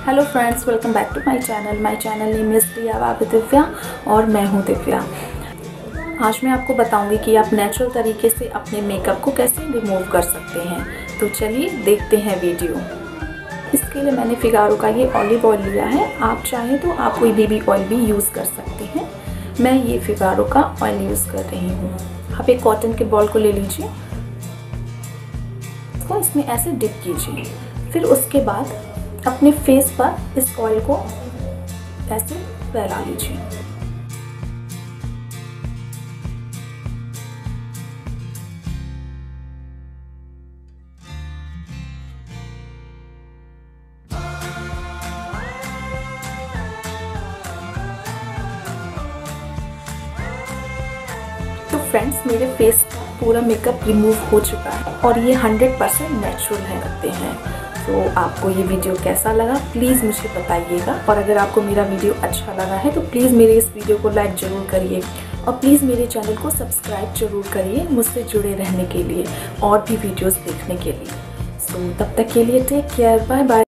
Hello friends welcome back to my channel my channel name is Priya Babi Divya और मैं हूँ दिव्या। आज मैं आपको बताऊँगी कि आप नेचुरल तरीके से अपने मेकअप को कैसे रिमूव कर सकते हैं। तो चलिए देखते हैं वीडियो इसके लिए मैंने फिगारो का ये ऑलिव ऑयल लिया है। आप चाहें तो आप कोई बेबी ऑयल भी यूज़ कर सकते हैं। मैं ये फिगारो का ऑयल यूज़ कर रही हूँ। आप एक कॉटन के बॉल को ले लीजिए। इसको इसमें ऐसे डिप कीजिए। फिर उसके बाद अपने फेस पर इस ऑयल को ऐसे फैला लीजिए। तो फ्रेंड्स मेरे फेस पूरा मेकअप रिमूव हो चुका है और ये 100% परसेंट नेचुरल है लगते हैं। तो आपको ये वीडियो कैसा लगा प्लीज़ मुझे बताइएगा। और अगर आपको मेरा वीडियो अच्छा लगा है तो प्लीज़ मेरे इस वीडियो को लाइक ज़रूर करिए। और प्लीज़ मेरे चैनल को सब्सक्राइब ज़रूर करिए मुझसे जुड़े रहने के लिए और भी वीडियोज़ देखने के लिए। सो तब तक के लिए टेक केयर बाय बाय